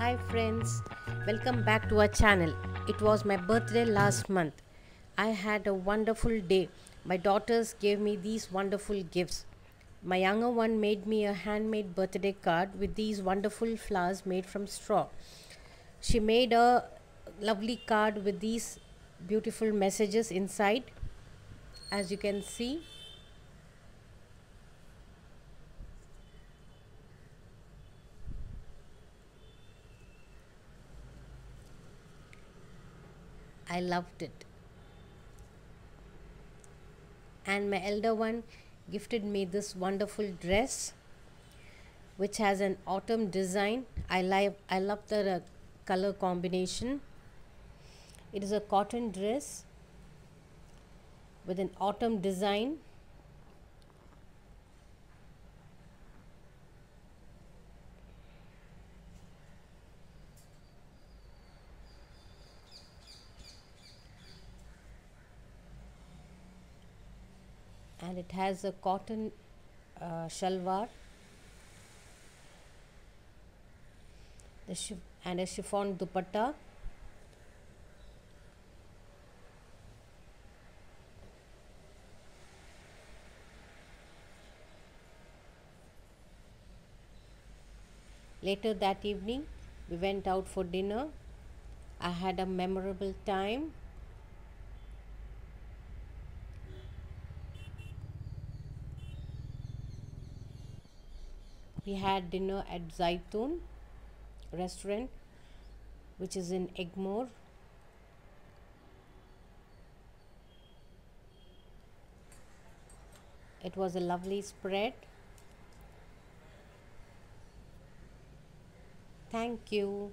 Hi friends, welcome back to our channel. It was my birthday last month. I had a wonderful day. My daughters gave me these wonderful gifts. My younger one made me a handmade birthday card with these wonderful flowers made from straw. She made a lovely card with these beautiful messages inside. As you can see, I loved it. And my elder one gifted me this wonderful dress which has an autumn design. I like I love the uh, color combination. It is a cotton dress with an autumn design. And it has a cotton uh, shalwar. And a chiffon dupatta. Later that evening we went out for dinner. I had a memorable time we had dinner at Zaitoon restaurant which is in Egmore. It was a lovely spread. Thank you